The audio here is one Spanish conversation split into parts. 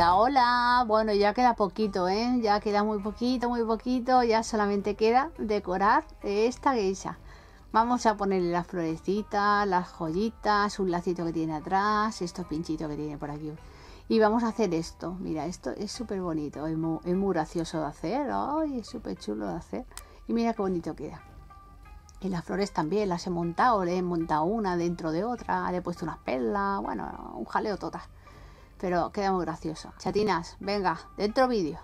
Hola, bueno, ya queda poquito, ¿eh? Ya queda muy poquito, muy poquito. Ya solamente queda decorar esta geisha. Vamos a ponerle las florecitas, las joyitas, un lacito que tiene atrás, estos pinchitos que tiene por aquí. Y vamos a hacer esto. Mira, esto es súper bonito, es muy, gracioso de hacer. Ay, es súper chulo de hacer. Y mira qué bonito queda. Y las flores también las he montado, le he montado una dentro de otra, le he puesto unas perlas, bueno, un jaleo total pero queda muy gracioso. Chatinas, venga, dentro vídeo.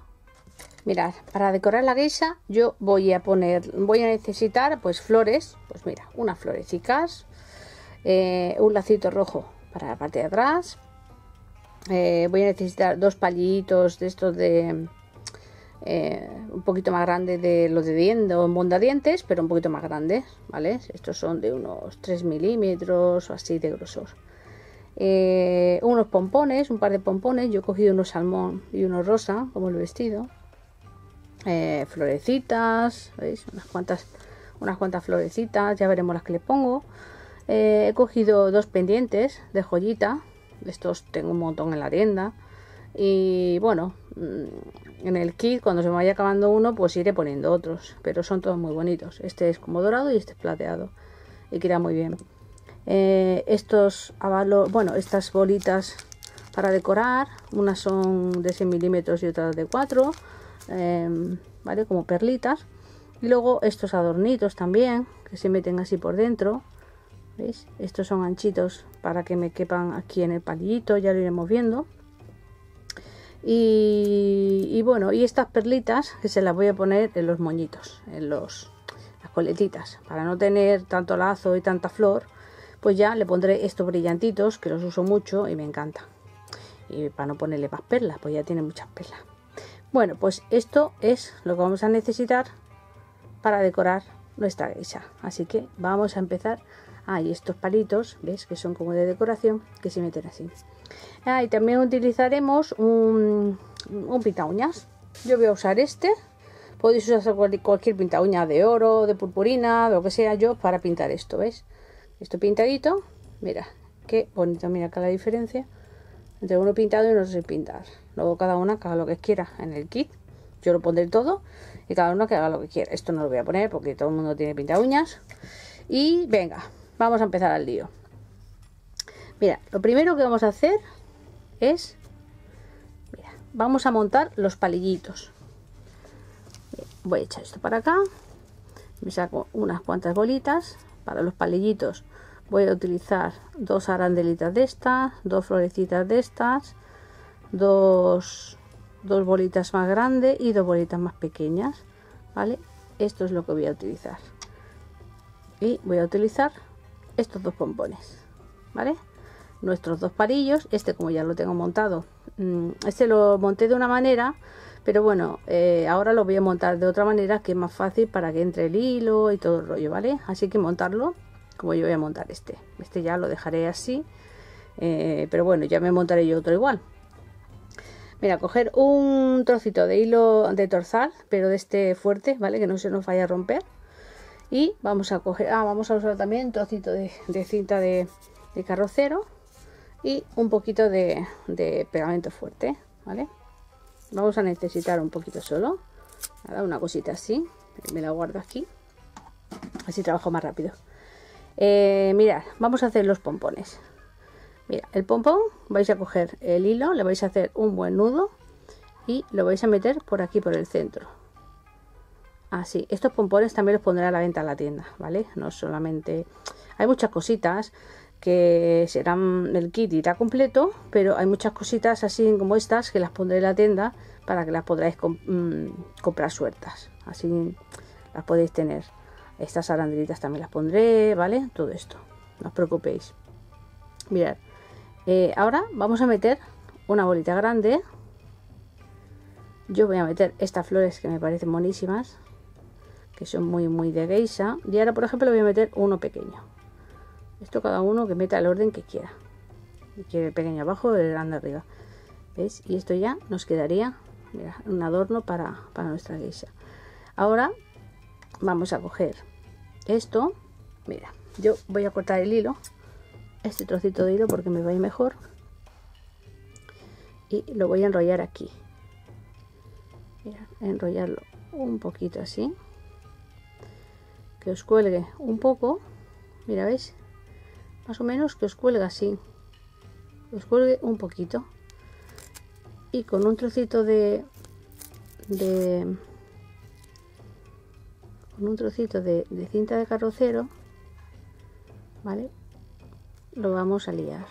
Mirad, para decorar la geisha yo voy a poner, voy a necesitar pues flores, pues mira, unas florecitas, eh, un lacito rojo para la parte de atrás, eh, voy a necesitar dos palitos de estos de eh, un poquito más grande de los de dientes o mondadientes, pero un poquito más grandes, ¿vale? Estos son de unos 3 milímetros o así de grosor. Eh, unos pompones, un par de pompones. Yo he cogido unos salmón y unos rosa, como el vestido. Eh, florecitas, ¿veis? Unas cuantas, unas cuantas florecitas, ya veremos las que le pongo. Eh, he cogido dos pendientes de joyita. Estos tengo un montón en la tienda. Y bueno, mm, en el kit, cuando se me vaya acabando uno, pues iré poniendo otros. Pero son todos muy bonitos. Este es como dorado y este es plateado. Y queda muy bien. Eh, estos avalos, bueno, estas bolitas para decorar, unas son de 6 milímetros y otras de 4, em, ¿vale? Como perlitas. Y luego estos adornitos también, que se meten así por dentro. ¿Veis? Estos son anchitos para que me quepan aquí en el palillito, ya lo iremos viendo. Y, y, bueno, y estas perlitas que se las voy a poner en los moñitos, en los, las coletitas, para no tener tanto lazo y tanta flor, pues ya le pondré estos brillantitos que los uso mucho y me encanta. Y para no ponerle más perlas pues ya tiene muchas perlas. Bueno pues esto es lo que vamos a necesitar para decorar nuestra geisha. Así que vamos a empezar. Ah, estos palitos ves que son como de decoración que se meten así. Ah, y también utilizaremos un, un pinta uñas yo voy a usar este. Podéis usar cualquier pinta uña de oro de purpurina de lo que sea yo para pintar esto ves esto pintadito, mira, qué bonito, mira acá la diferencia entre uno pintado y no sin pintar. Luego cada una que haga lo que quiera en el kit. Yo lo pondré todo y cada uno que haga lo que quiera. Esto no lo voy a poner porque todo el mundo tiene pinta uñas. Y venga, vamos a empezar al lío. Mira, lo primero que vamos a hacer es, mira, vamos a montar los palillitos. Voy a echar esto para acá. Me saco unas cuantas bolitas para los palillitos voy a utilizar dos arandelitas de estas, dos florecitas de estas, dos, dos bolitas más grandes y dos bolitas más pequeñas, ¿vale? Esto es lo que voy a utilizar. Y voy a utilizar estos dos pompones, ¿vale? Nuestros dos parillos, este como ya lo tengo montado, mm, este lo monté de una manera, pero bueno, eh, ahora lo voy a montar de otra manera que es más fácil para que entre el hilo y todo el rollo, ¿vale? Así que montarlo como yo voy a montar este. Este ya lo dejaré así, eh, pero bueno, ya me montaré yo otro igual. Mira, coger un trocito de hilo de torzal, pero de este fuerte, ¿vale? Que no se nos vaya a romper. Y vamos a coger, ah, vamos a usar también un trocito de, cinta de, carrocero y un poquito de, de pegamento fuerte, ¿vale? Vamos a necesitar un poquito solo. Una cosita así. Me la guardo aquí. Así trabajo más rápido. Eh, mirad vamos a hacer los pompones. Mira el pompón vais a coger el hilo le vais a hacer un buen nudo y lo vais a meter por aquí por el centro. Así estos pompones también los pondré a la venta en la tienda vale no solamente hay muchas cositas que serán el kit irá completo, pero hay muchas cositas así como estas que las pondré en la tienda para que las podráis mm, comprar sueltas. Así las podéis tener. Estas arandelitas también las pondré, ¿vale? Todo esto, no os preocupéis. Mirad, eh, ahora vamos a meter una bolita grande. Yo voy a meter estas flores que me parecen monísimas, que son muy, muy de geisha. Y ahora, por ejemplo, voy a meter uno pequeño. Esto cada uno que meta el orden que quiera. Quiere el pequeño abajo, el grande arriba. ¿Veis? Y esto ya nos quedaría un adorno para, nuestra geisha. Ahora vamos a coger esto. Mira, yo voy a cortar el hilo. Este trocito de hilo porque me va a ir mejor. y lo voy a enrollar aquí enrollarlo un poquito así que os cuelgue un poco mira veis más o menos que os cuelga así os cuelgue un poquito y con un trocito de, de con un trocito de, cinta de carrocero vale lo vamos a liar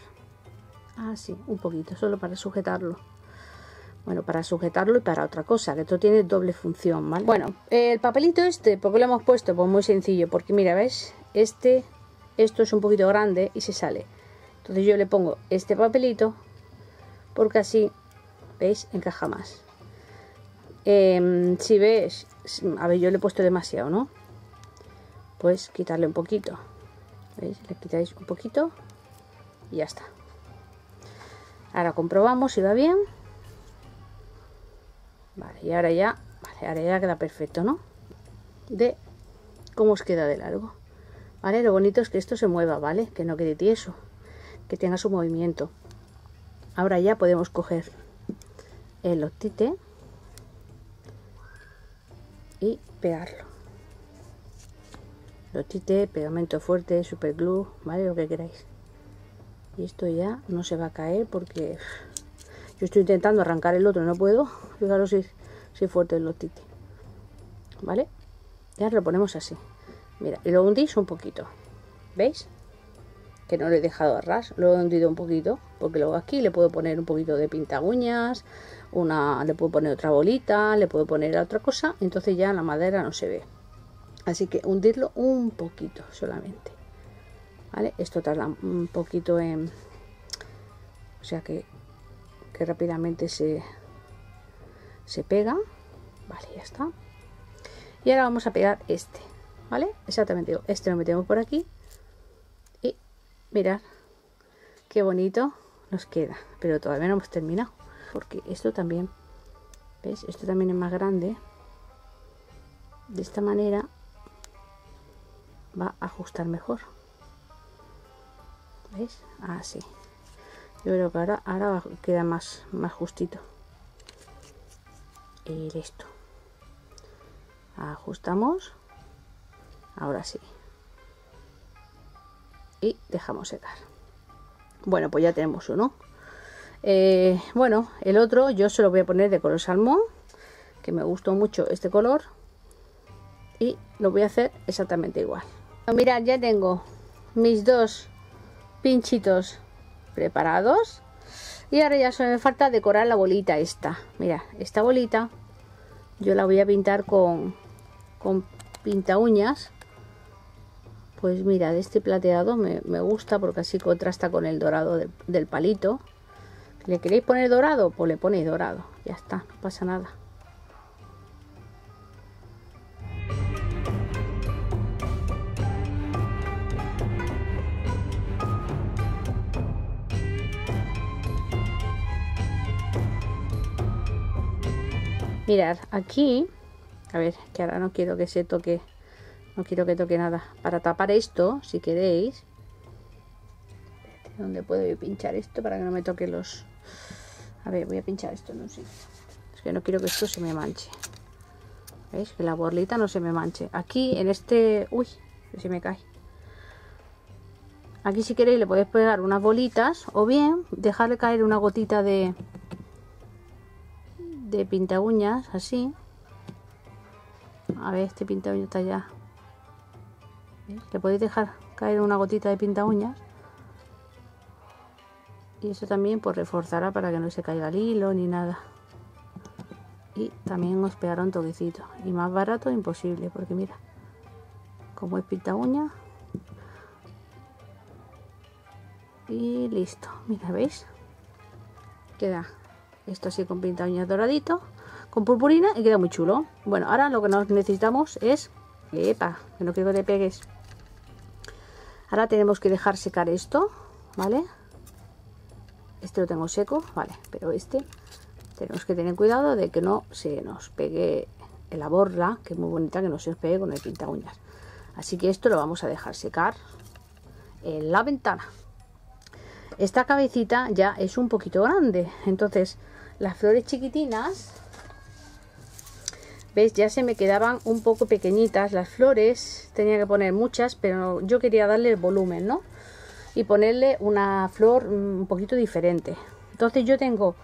así un poquito solo para sujetarlo bueno, para sujetarlo y para otra cosa, que esto tiene doble función, ¿vale? Bueno, el papelito este, ¿por qué lo hemos puesto? Pues muy sencillo, porque mira, ¿ves? Este, esto es un poquito grande y se sale. Entonces yo le pongo este papelito, porque así, ¿veis? Encaja más. Em, si ves, a ver, yo le he puesto demasiado, ¿no? Pues quitarle un poquito. ¿Veis? Le quitáis un poquito y ya está. Ahora comprobamos si va bien. Vale, y ahora ya, vale, ahora ya queda perfecto, ¿no? De cómo os queda de largo. Vale, lo bonito es que esto se mueva, ¿vale? Que no quede tieso, que tenga su movimiento. Ahora ya podemos coger el octite y pegarlo. Lotite, pegamento fuerte, super glue, ¿vale? Lo que queráis. Y esto ya no se va a caer porque yo estoy intentando arrancar el otro, no puedo. Fijaros si, si fuerte el lotite. ¿Vale? Ya lo ponemos así. Mira, lo hundís un poquito. ¿Veis? Que no lo he dejado a lo he hundido un poquito. Porque luego aquí le puedo poner un poquito de pinta uñas, una, le puedo poner otra bolita, le puedo poner otra cosa. Entonces ya la madera no se ve. Así que hundirlo un poquito solamente. ¿Vale? Esto tarda un poquito en... O sea que que rápidamente se, se pega. Vale, ya está. Y ahora vamos a pegar este, ¿vale? Exactamente, este lo metemos por aquí. Y mirad, qué bonito nos queda. Pero todavía no hemos terminado. Porque esto también, ¿ves? Esto también es más grande. De esta manera va a ajustar mejor. ¿Veis? Así. Yo creo que ahora, ahora queda más, más justito. Y listo. Ajustamos. Ahora sí. Y dejamos secar. Bueno, pues ya tenemos uno. Eh, bueno, el otro yo se lo voy a poner de color salmón. Que me gustó mucho este color. Y lo voy a hacer exactamente igual. Mirad, ya tengo mis dos pinchitos preparados. Y ahora ya solo me falta decorar la bolita esta. Mira, esta bolita yo la voy a pintar con, con pinta uñas. Pues mira, de este plateado me, gusta porque así contrasta con el dorado del palito. ¿Le queréis poner dorado? Pues le ponéis dorado. Ya está, no pasa nada. Mirad, aquí, a ver, que ahora no quiero que se toque, no quiero que toque nada. Para tapar esto, si queréis, ¿dónde puedo pinchar esto para que no me toque los... A ver, voy a pinchar esto, no sé. Es que no quiero que esto se me manche. ¿Veis? Que la borlita no se me manche. Aquí, en este... Uy, se me cae. Aquí si queréis le podéis pegar unas bolitas o bien dejarle caer una gotita de, de pinta uñas así a ver este pinta uñas está ya le podéis dejar caer una gotita de pinta uñas y eso también pues reforzará para que no se caiga el hilo ni nada. Y también os pegará un toquecito. Y más barato imposible porque mira como es pinta uña. Y listo. Mira veis queda esto así con pinta uñas doradito, con purpurina y queda muy chulo. Bueno, ahora lo que nos necesitamos es... Epa, que no quiero que te pegues. Ahora tenemos que dejar secar esto, ¿vale? Este lo tengo seco, vale, pero este tenemos que tener cuidado de que no se nos pegue la borla, que es muy bonita, que no se os pegue con el pinta uñas. Así que esto lo vamos a dejar secar en la ventana. esta cabecita ya es un poquito grande. Entonces, las flores chiquitinas, ¿veis? Ya se me quedaban un poco pequeñitas las flores. Tenía que poner muchas, pero yo quería darle volumen, ¿no? Y ponerle una flor mm, un poquito diferente. Entonces yo tengo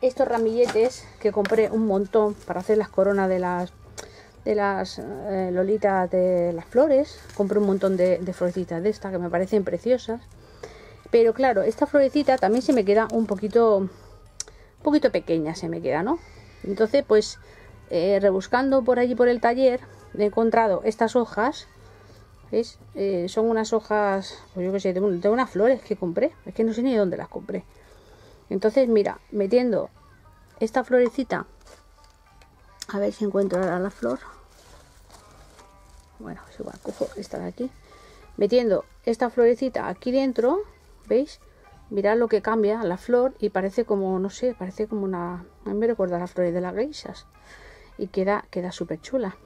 estos ramilletes que compré un montón para hacer las coronas de las de las eh, lolitas de las flores compré un montón de, de florecitas de estas que me parecen preciosas pero claro, esta florecita también se me queda un poquito, un poquito pequeña, se me queda, ¿no? Entonces, pues, eh, rebuscando por allí por el taller, he encontrado estas hojas. ¿Veis? Eh, son unas hojas, pues yo qué sé, de, unas flores que compré. Es que no sé ni dónde las compré. Entonces, mira, metiendo esta florecita. A ver si encuentro ahora la flor. Bueno, es igual, cojo esta de aquí. Metiendo esta florecita aquí dentro ¿Veis? Mirad lo que cambia la flor y parece como, no sé, parece como una... Mí me recuerda las flores de las geishas. Y queda, queda súper chula.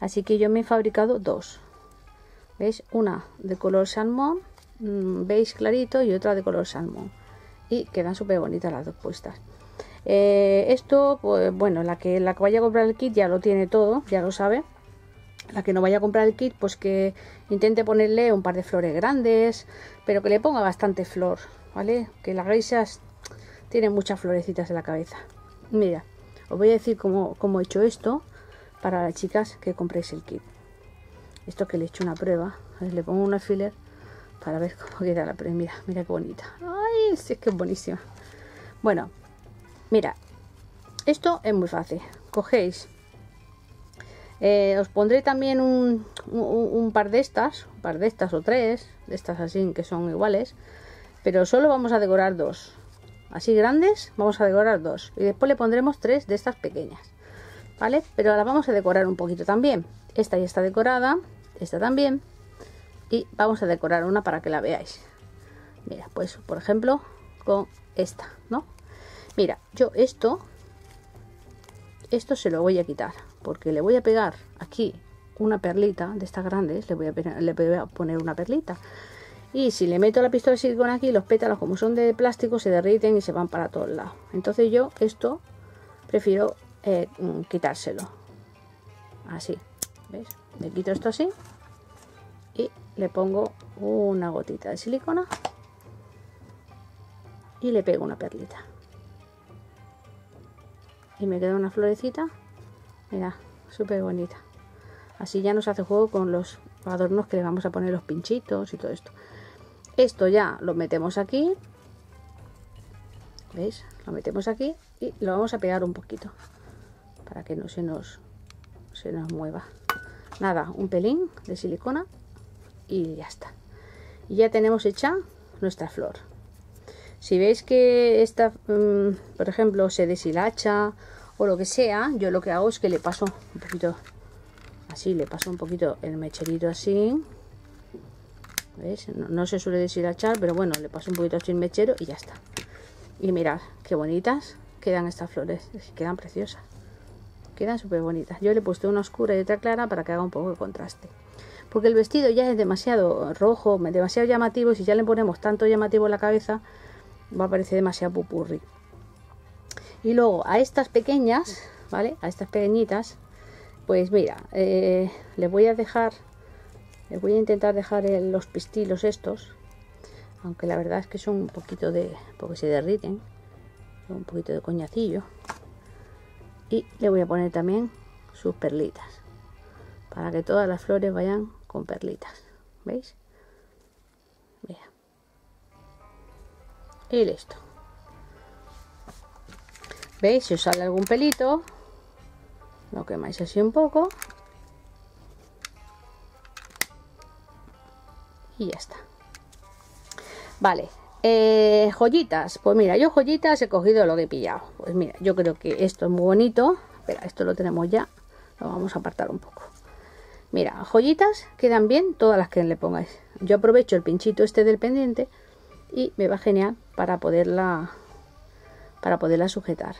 Así que yo me he fabricado dos. ¿Veis? Una de color salmón, mm, veis clarito, y otra de color salmón. Y quedan súper bonitas las dos puestas. Eh, esto, pues bueno, la que, la que vaya a comprar el kit ya lo tiene todo, ya lo sabe la que no vaya a comprar el kit, pues que intente ponerle un par de flores grandes, pero que le ponga bastante flor, ¿vale? Que las geishas tienen muchas florecitas en la cabeza. Mira, os voy a decir cómo, he hecho esto para las chicas que compréis el kit. Esto que le he hecho una prueba, le pongo un alfiler para ver cómo queda la prueba. Mira, mira qué bonita. Ay, es que es buenísima. Bueno, mira, esto es muy fácil. Cogéis eh, os pondré también un, par de estas, un par de estas o tres, de estas así que son iguales, pero solo vamos a decorar dos. Así grandes, vamos a decorar dos. Y después le pondremos tres de estas pequeñas. ¿Vale? Pero ahora vamos a decorar un poquito también. Esta ya está decorada, esta también. Y vamos a decorar una para que la veáis. Mira, pues por ejemplo, con esta, ¿no? Mira, yo esto, esto se lo voy a quitar porque le voy a pegar aquí una perlita de estas grandes, le voy a, le voy a poner una perlita. Y si le meto la pistola de silicona aquí, los pétalos como son de plástico se derriten y se van para todos lados. Entonces yo esto prefiero eh, mm, quitárselo. Así, ¿veis? Le quito esto así y le pongo una gotita de silicona y le pego una perlita. Y me queda una florecita Mira, súper bonita. Así ya nos hace juego con los adornos que le vamos a poner los pinchitos y todo esto. Esto ya lo metemos aquí. ¿Veis? Lo metemos aquí y lo vamos a pegar un poquito. Para que no se nos, se nos mueva. Nada, un pelín de silicona y ya está. Y ya tenemos hecha nuestra flor. Si veis que esta, mm, por ejemplo, se deshilacha o lo que sea, yo lo que hago es que le paso un poquito así, le paso un poquito el mecherito así. No, se suele deshilachar, pero bueno, le paso un poquito el mechero y ya está. Y mirad, qué bonitas quedan estas flores, quedan preciosas. Quedan súper bonitas. Yo le he puesto una oscura y otra clara para que haga un poco de contraste. Porque el vestido ya es demasiado rojo, demasiado llamativo. Y si ya le ponemos tanto llamativo en la cabeza, va a parecer demasiado pupurri. Y luego a estas pequeñas, ¿vale? A estas pequeñitas, pues mira, eh, les voy a dejar, les voy a intentar dejar los pistilos estos, aunque la verdad es que son un poquito de, porque se derriten, un poquito de coñacillo. Y le voy a poner también sus perlitas, para que todas las flores vayan con perlitas, ¿veis? Mira. Y listo. ¿Veis? Si os sale algún pelito, lo quemáis así un poco. Y ya está. Vale. Eh, joyitas. Pues mira, yo joyitas he cogido lo que he pillado. Pues mira, yo creo que esto es muy bonito. Espera, esto lo tenemos ya. Lo vamos a apartar un poco. Mira, joyitas quedan bien todas las que le pongáis. Yo aprovecho el pinchito este del pendiente y me va genial para poderla para poderla sujetar.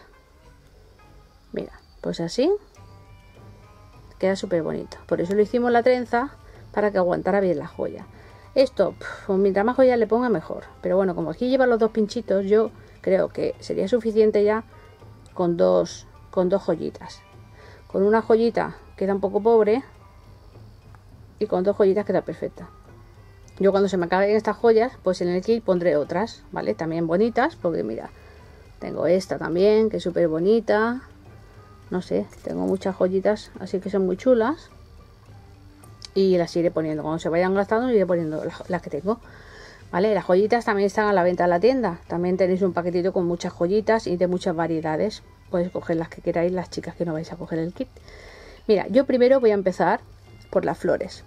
Mira, pues así queda súper bonito. Por eso lo hicimos la trenza para que aguantara bien la joya. Esto, pf, mientras más joyas le ponga mejor. Pero bueno, como aquí lleva los dos pinchitos, yo creo que sería suficiente ya con dos, con dos joyitas. Con una joyita queda un poco pobre y con dos joyitas queda perfecta. Yo cuando se me acaben estas joyas, pues en el kit pondré otras, ¿vale? También bonitas, porque mira, tengo esta también, que es súper bonita. No sé, tengo muchas joyitas, así que son muy chulas. Y las iré poniendo, cuando se vayan gastando, iré poniendo las, que tengo. ¿Vale? Las joyitas también están a la venta en la tienda. También tenéis un paquetito con muchas joyitas y de muchas variedades. Podéis coger las que queráis, las chicas que no vais a coger el kit. Mira, yo primero voy a empezar por las flores.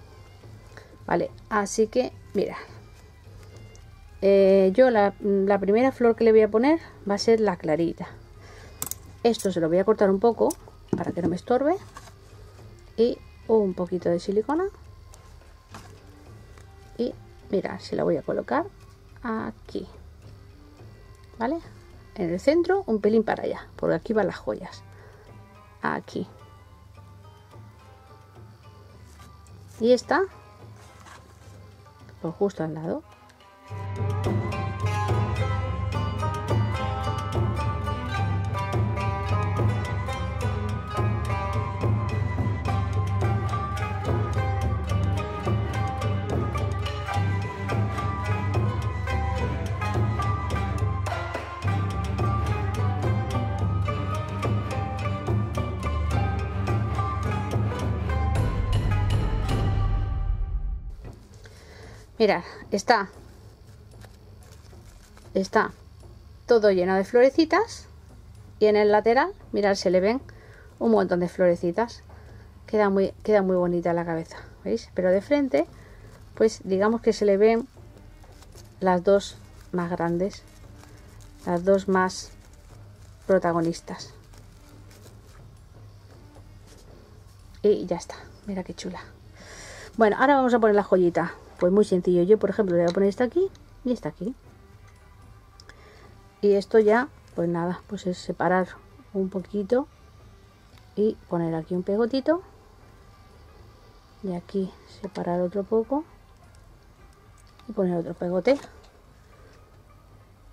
¿Vale? Así que, mira. Eh, yo la, la primera flor que le voy a poner va a ser la clarita. Esto se lo voy a cortar un poco para que no me estorbe. Y un poquito de silicona. Y mira, se la voy a colocar aquí. ¿Vale? En el centro, un pelín para allá, porque aquí van las joyas. Aquí. Y esta, pues justo al lado. Mirad, está está todo lleno de florecitas y en el lateral, mirad, se le ven un montón de florecitas. Queda muy, queda muy bonita la cabeza, ¿veis? Pero de frente, pues digamos que se le ven las dos más grandes, las dos más protagonistas. Y ya está, mira qué chula. Bueno, ahora vamos a poner la joyita. Pues muy sencillo. Yo, por ejemplo, le voy a poner esta aquí y esta aquí. Y esto ya, pues nada, pues es separar un poquito y poner aquí un pegotito. Y aquí separar otro poco y poner otro pegote.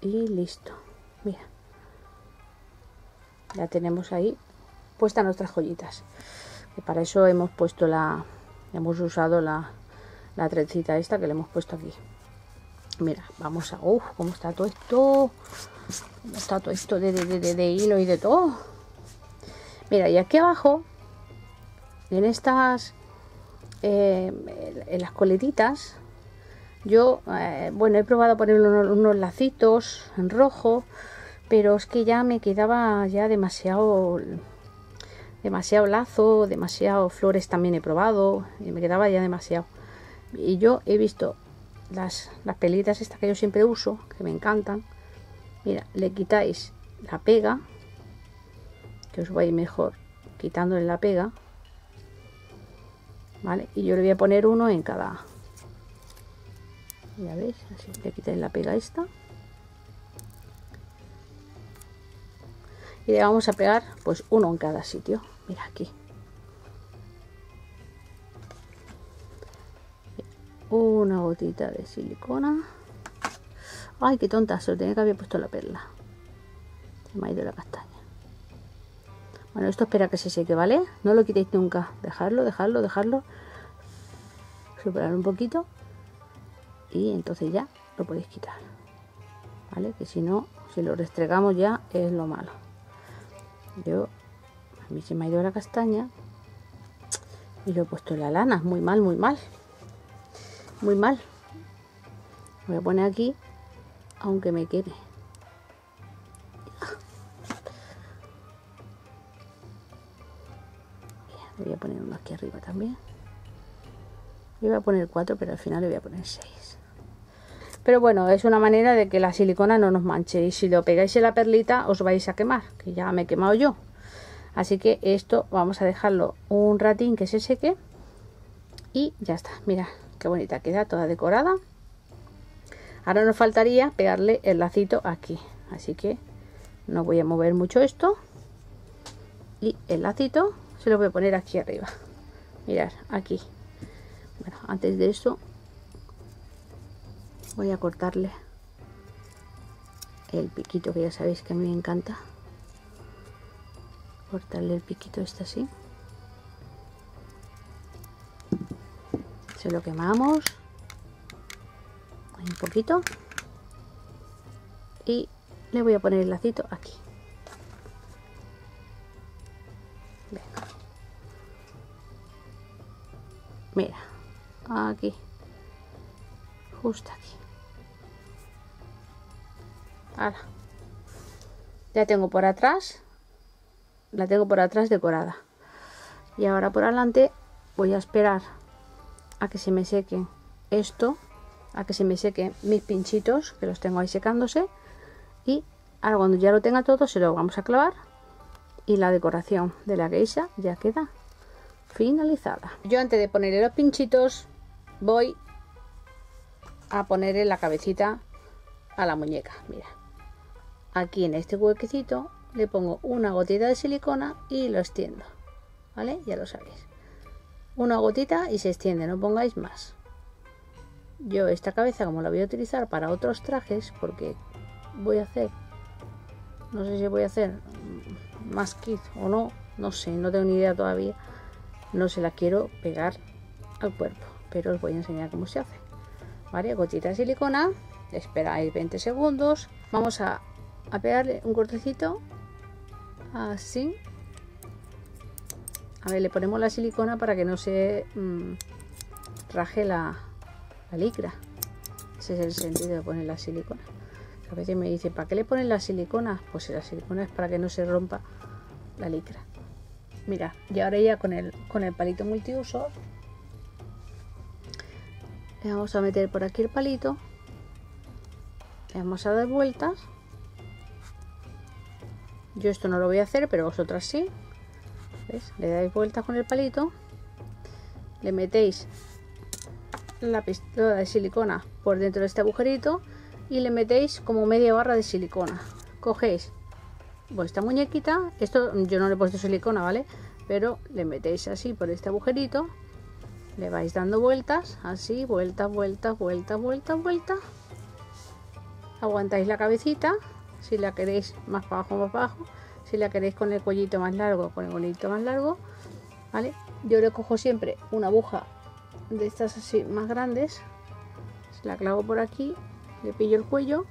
Y listo. Mira. Ya tenemos ahí puestas nuestras joyitas. Que para eso hemos puesto la, hemos usado la, la trencita esta que le hemos puesto aquí. Mira, vamos a... Uf, cómo está todo esto. Cómo está todo esto de, de, de, de hilo y de todo. Mira, y aquí abajo, en estas... Eh, en las coletitas, yo, eh, bueno, he probado a poner unos lacitos en rojo, pero es que ya me quedaba ya demasiado demasiado lazo, demasiado flores también he probado y me quedaba ya demasiado. Y yo he visto las, las pelitas estas que yo siempre uso, que me encantan. Mira, le quitáis la pega, que os va mejor quitándole la pega. ¿Vale? Y yo le voy a poner uno en cada... Ya veis, así le quitáis la pega esta. Y le vamos a pegar pues uno en cada sitio. Mira aquí. Una gotita de silicona. Ay qué tonta se tenía que haber puesto la perla. Se me ha ido la castaña. Bueno esto espera que se seque vale no lo quitéis nunca. Dejarlo dejarlo dejarlo. Superar un poquito. Y entonces ya lo podéis quitar. Vale que si no si lo restregamos ya es lo malo. Yo a mí se me ha ido la castaña y lo he puesto en la lana. Muy mal muy mal muy mal. Voy a poner aquí, aunque me quede. voy a poner uno aquí arriba también. Yo voy a poner cuatro, pero al final le voy a poner seis. Pero bueno, es una manera de que la silicona no nos manche. Y si lo pegáis en la perlita, os vais a quemar, que ya me he quemado yo. Así que esto vamos a dejarlo un ratín que se seque. Y ya está, mira, qué bonita queda, toda decorada. Ahora nos faltaría pegarle el lacito aquí, así que no voy a mover mucho esto. Y el lacito se lo voy a poner aquí arriba. Mirad, aquí. Bueno, antes de eso voy a cortarle el piquito que ya sabéis que a mí me encanta cortarle el piquito este así se lo quemamos. Un poquito. Y le voy a poner el lacito aquí. Mira aquí. Justo aquí. Ahora. ya tengo por atrás. La tengo por atrás decorada. Y ahora por adelante voy a esperar a que se me seque esto a que se me sequen mis pinchitos que los tengo ahí secándose y ahora cuando ya lo tenga todo se lo vamos a clavar y la decoración de la geisha ya queda finalizada. Yo antes de ponerle los pinchitos voy a ponerle la cabecita a la muñeca. Mira aquí en este huequecito le pongo una gotita de silicona y lo extiendo vale ya lo sabéis una gotita y se extiende no pongáis más. Yo esta cabeza como la voy a utilizar para otros trajes porque voy a hacer no sé si voy a hacer más kit o no no sé no tengo ni idea todavía. No se la quiero pegar al cuerpo pero os voy a enseñar cómo se hace. Vale gotita de silicona esperáis 20 segundos. Vamos a, a pegarle un cortecito así a ver le ponemos la silicona para que no se mm, raje la, licra. Ese es el sentido de poner la silicona. A veces me dice, ¿para qué le ponen la silicona? Pues la silicona es para que no se rompa la licra. Mira, y ahora ya con el, con el palito multiuso le vamos a meter por aquí el palito. Le vamos a dar vueltas. Yo esto no lo voy a hacer, pero vosotras sí. Le dais vueltas con el palito. Le metéis la pistola de silicona por dentro de este agujerito y le metéis como media barra de silicona. Cogéis vuestra muñequita, esto yo no le he puesto silicona, ¿vale? Pero le metéis así por este agujerito, le vais dando vueltas, así, vueltas, vueltas, vueltas, vueltas, vueltas. Aguantáis la cabecita, si la queréis más para abajo, más para abajo. Si la queréis con el cuellito más largo, con el cuellito más largo, ¿vale? Yo le cojo siempre una aguja de estas así más grandes la clavo por aquí le pillo el cuello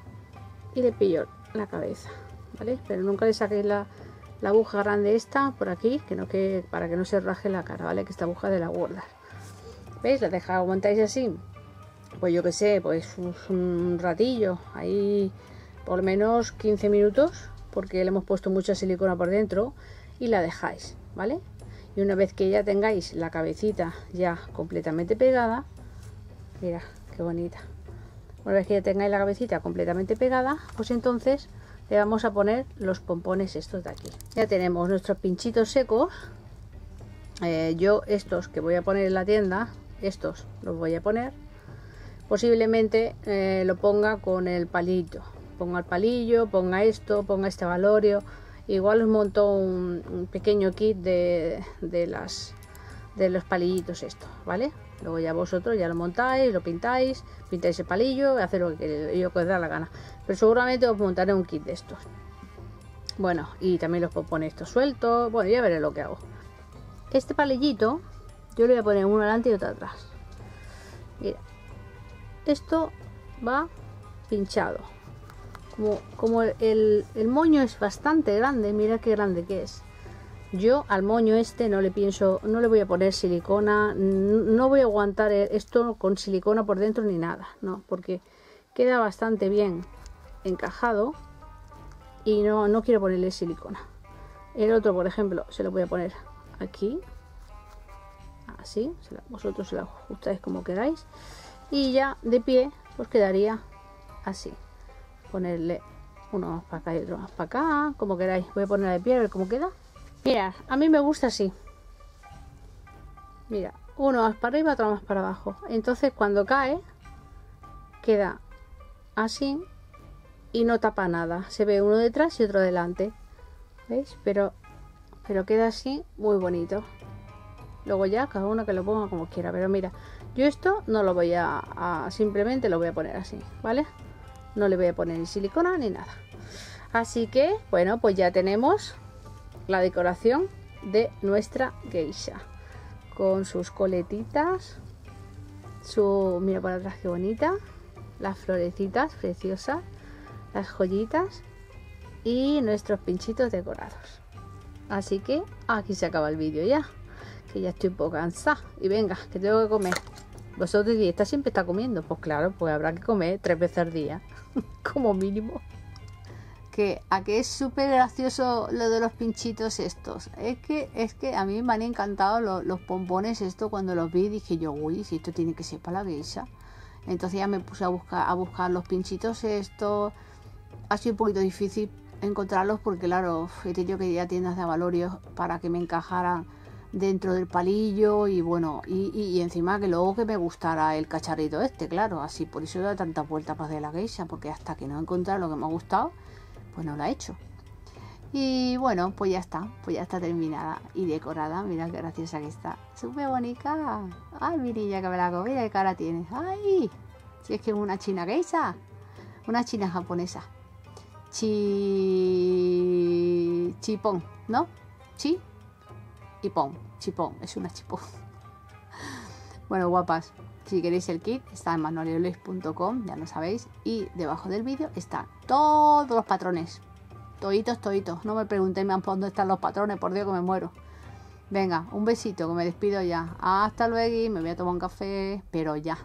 y le pillo la cabeza vale pero nunca le saquéis la, aguja grande esta por aquí que no que para que no se raje la cara vale que esta aguja de la guarda veis la deja aguantáis así. Pues yo que sé pues un ratillo ahí por lo menos 15 minutos porque le hemos puesto mucha silicona por dentro y la dejáis vale y una vez que ya tengáis la cabecita ya completamente pegada mira qué bonita. Una vez que ya tengáis la cabecita completamente pegada pues entonces le vamos a poner los pompones estos de aquí. Ya tenemos nuestros pinchitos secos. Eh, yo estos que voy a poner en la tienda estos los voy a poner. Posiblemente eh, lo ponga con el palillo ponga el palillo ponga esto ponga este valorio. Igual os monto un, pequeño kit de, las de los palillitos esto vale luego ya vosotros ya lo montáis lo pintáis pintáis el palillo hacer lo que yo os da la gana. Pero seguramente os montaré un kit de estos. Bueno y también los pone estos sueltos. Bueno ya veré lo que hago. Este palillito yo le voy a poner uno adelante y otro atrás. Mira esto va pinchado como, el, moño es bastante grande, mira qué grande que es. Yo al moño este no le pienso, no le voy a poner silicona, no voy a aguantar esto con silicona por dentro ni nada, no, porque queda bastante bien encajado y no, no quiero ponerle silicona. El otro, por ejemplo, se lo voy a poner aquí, así, vosotros se lo ajustáis como queráis y ya de pie pues quedaría así ponerle uno más para acá y otro más para acá, como queráis. Voy a poner de pie a ver cómo queda. Mira, a mí me gusta así. Mira, uno más para arriba, otro más para abajo. Entonces cuando cae, queda así y no tapa nada. Se ve uno detrás y otro delante. ¿Veis? Pero, pero queda así muy bonito. Luego ya cada uno que lo ponga como quiera. Pero mira, Yo esto no lo voy a, simplemente lo voy a poner así, ¿vale? No le voy a poner ni silicona ni nada. Así que, bueno, pues ya tenemos la decoración de nuestra geisha. Con sus coletitas, su, mira por atrás qué bonita, las florecitas preciosas, las joyitas y nuestros pinchitos decorados. Así que aquí se acaba el vídeo ya, que ya estoy un poco cansada. Y venga, que tengo que comer. Vosotros diréis, ¿esta siempre está comiendo? Pues claro, pues habrá que comer tres veces al día, como mínimo. Que a que es súper gracioso lo de los pinchitos estos. Es que, es que a mí me han encantado los, pompones esto cuando los vi. Dije yo, uy, si esto tiene que ser para la geisha. Entonces ya me puse a buscar, a buscar los pinchitos estos. Ha sido un poquito difícil encontrarlos porque claro, he tenido que ir a tiendas de valorios para que me encajaran dentro del palillo y bueno, y, encima que luego que me gustara el cacharrito este, claro, así por eso dado tantas vueltas para de la geisha, porque hasta que no he encontrado lo que me ha gustado, pues no la he hecho. Y bueno, pues ya está, pues ya está terminada y decorada, mira qué graciosa que está, súper bonita. Ay, mi niña que me la mira qué cara tiene. Ay, si es que es una china geisha, una china japonesa. Chi... Chipón, ¿no? Chi y pon. Chipón, es una chipón. bueno, guapas, si queréis el kit, está en manualioles.com, ya lo sabéis. Y debajo del vídeo están todos los patrones. Toditos, toditos. No me preguntéis más dónde están los patrones, por Dios que me muero. Venga, un besito, que me despido ya. Hasta luego, me voy a tomar un café, pero ya.